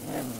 Mm-hmm.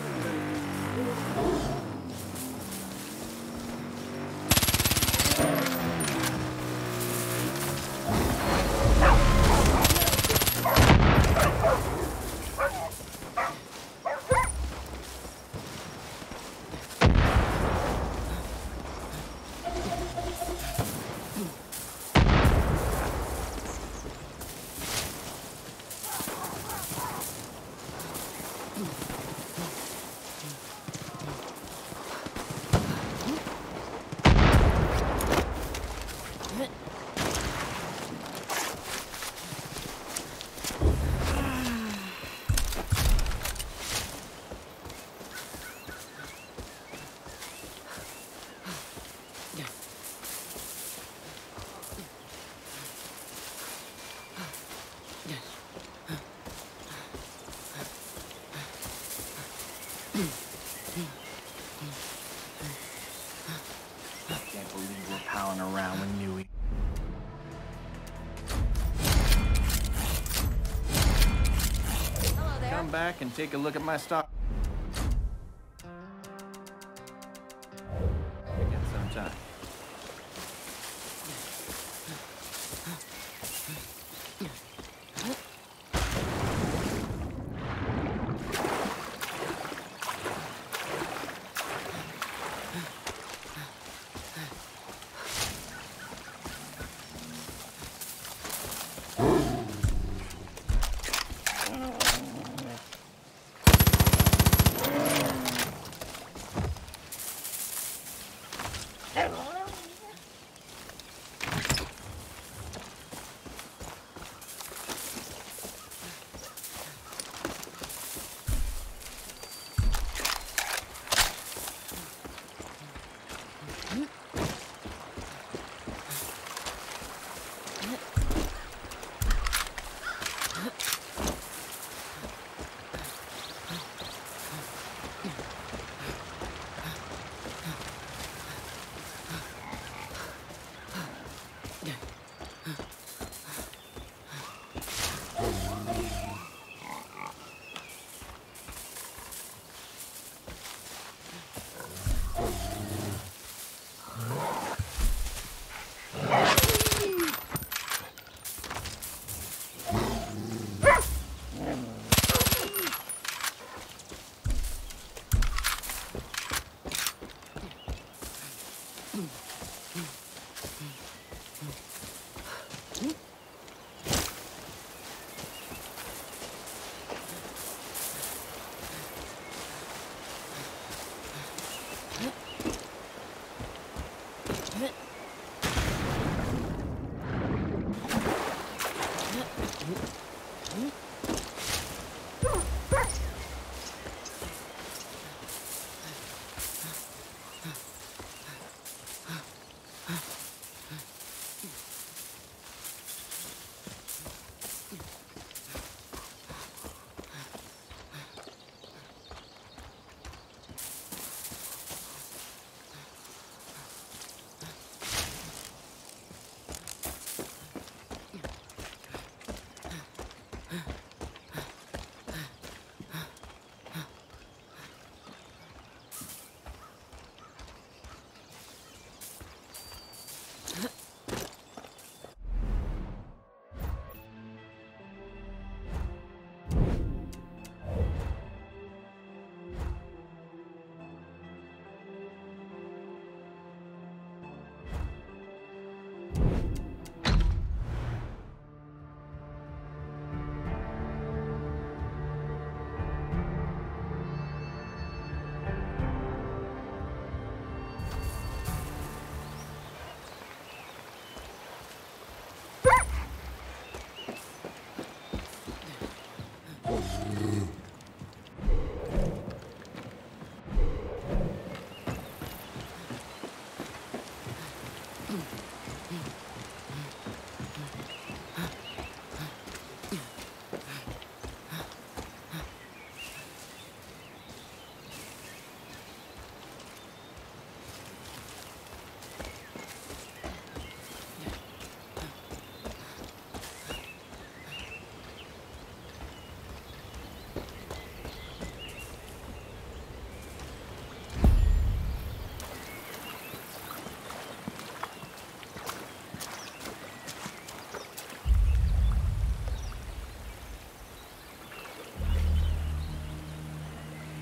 Can't believe we're palling around with Nui. Hello there. Come and take a look at my stock. We got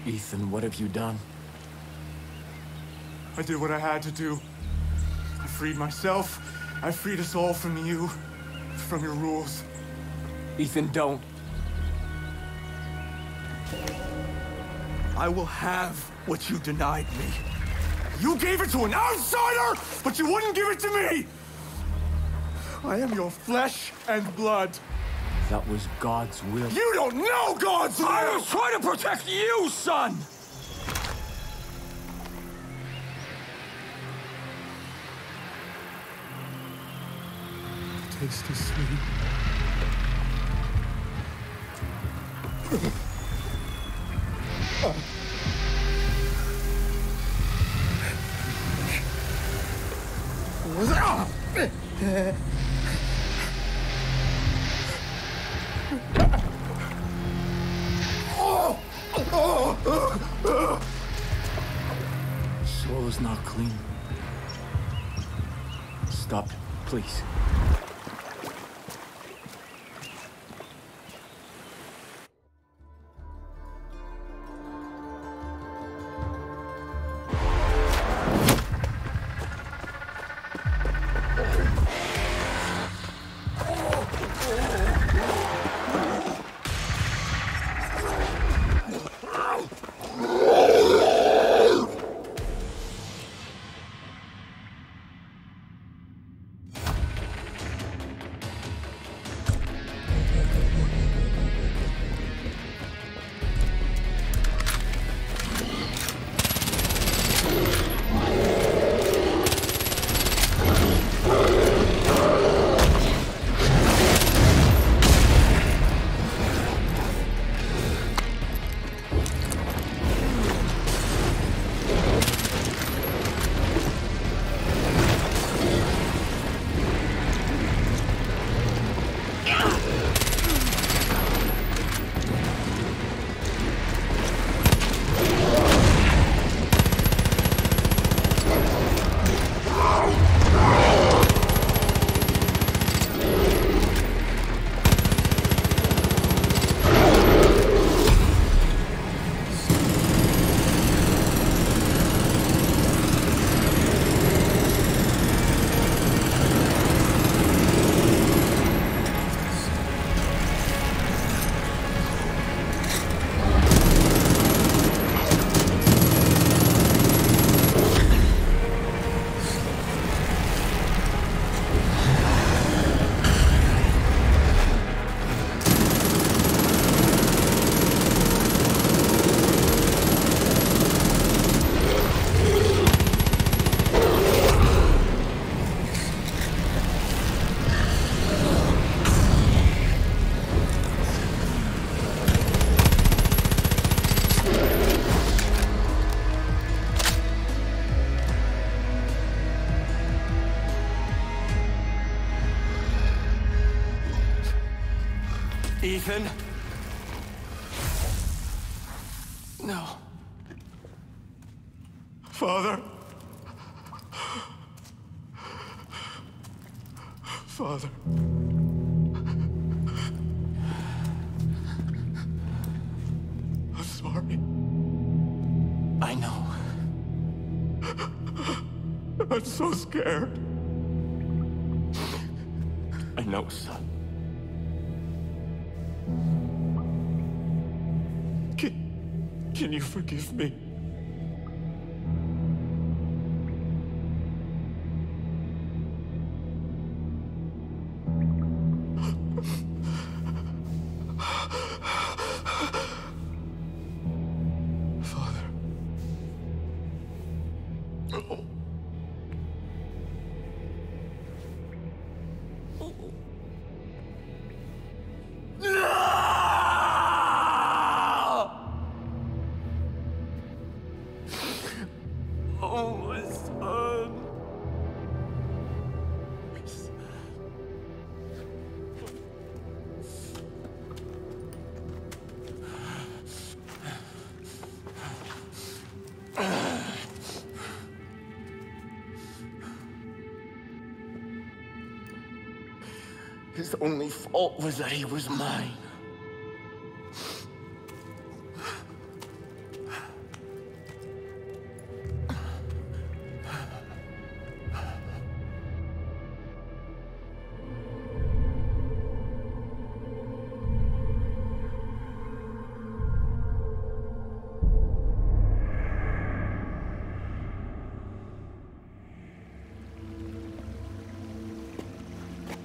Ethan, what have you done? I did what I had to do. I freed myself. I freed us all from you, from your rules. Ethan, don't. I will have what you denied me. You gave it to an outsider, but you wouldn't give it to me! I am your flesh and blood. That was God's will. You don't know God's will! I was trying to protect you, son! Taste is sweet. Ethan? No. Father? Father? I'm sorry. I know. I'm so scared. I know, son. Can, you forgive me? Oh, my son. His only fault was that he was mine.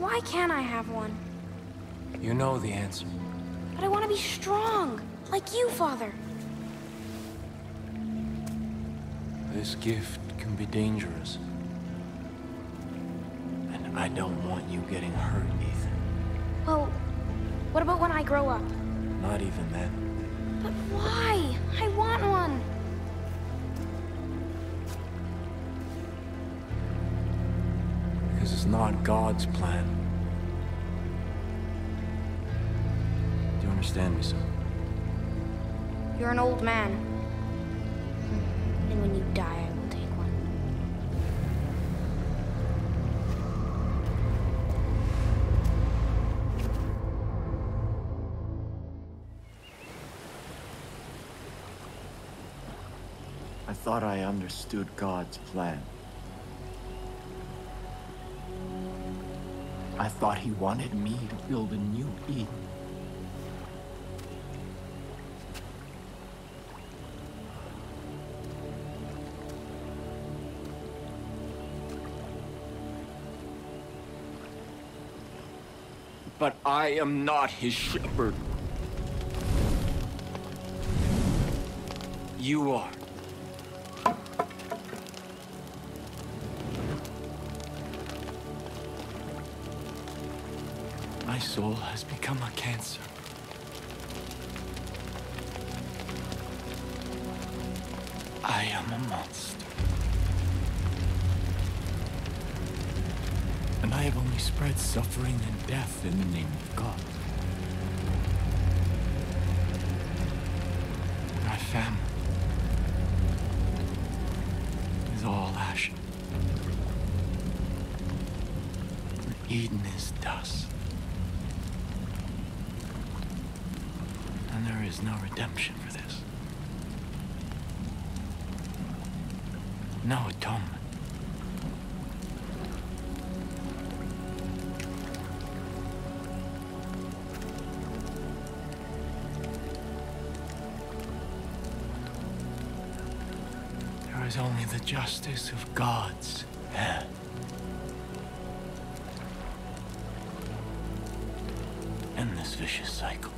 Why can't I have one? You know the answer. But I want to be strong, like you, Father. This gift can be dangerous. And I don't want you getting hurt, Ethan. Well, what about when I grow up? Not even then. But why? I want one. It's not God's plan. Do you understand me, son? You're an old man. And when you die, I will take one. I thought I understood God's plan. I thought he wanted me to build a new Eden. But I am not his shepherd. You are. Soul has become a cancer. I am a monster. And I have only spread suffering and death in the name of God. My family is all ashes. Eden is dust. And there is no redemption for this. No atonement. There is only the justice of God's hand. This vicious cycle.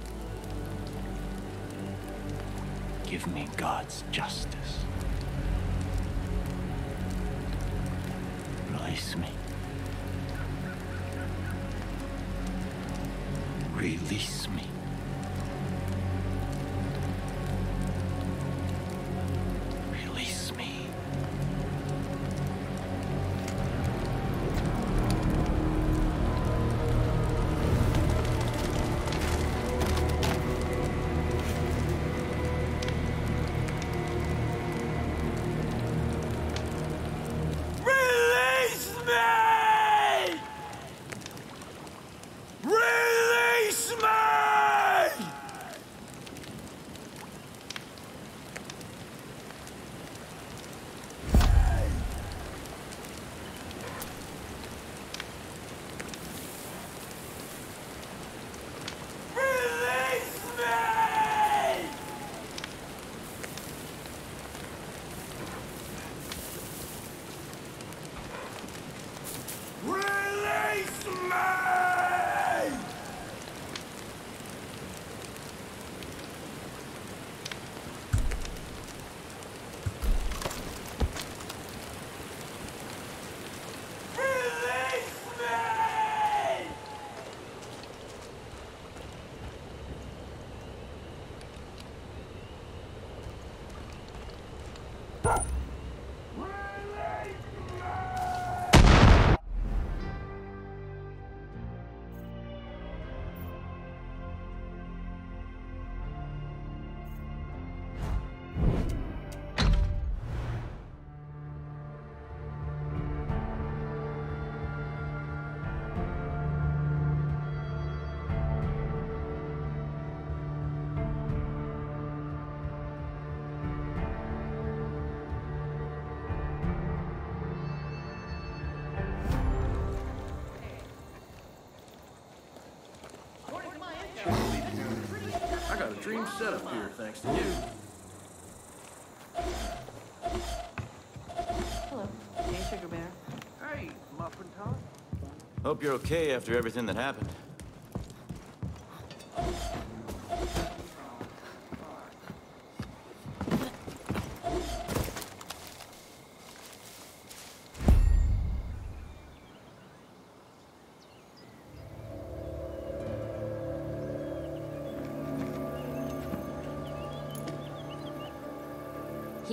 Give me God's justice. Release me. Release me. Dream setup here, thanks to you. Hello. Hey, Sugar Bear. Hey, Muffin Top. Hope you're okay after everything that happened.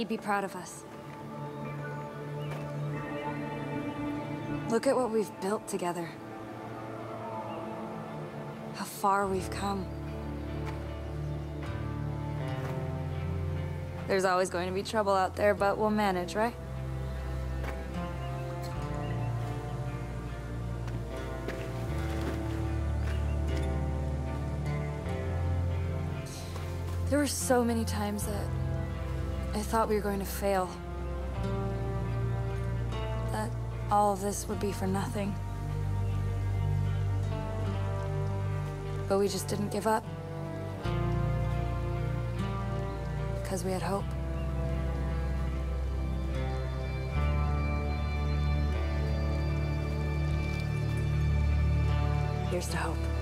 He'd be proud of us. Look at what we've built together. How far we've come. There's always going to be trouble out there, but we'll manage, right? There were so many times that I thought we were going to fail. That all of this would be for nothing. But we just didn't give up. Because we had hope. Here's to hope.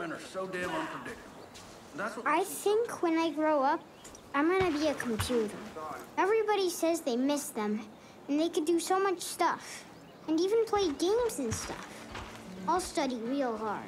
Are so damn unpredictable. That's what I think when I grow up, I'm gonna be a computer. Everybody says they miss them, and they could do so much stuff, and even play games and stuff. I'll study real hard.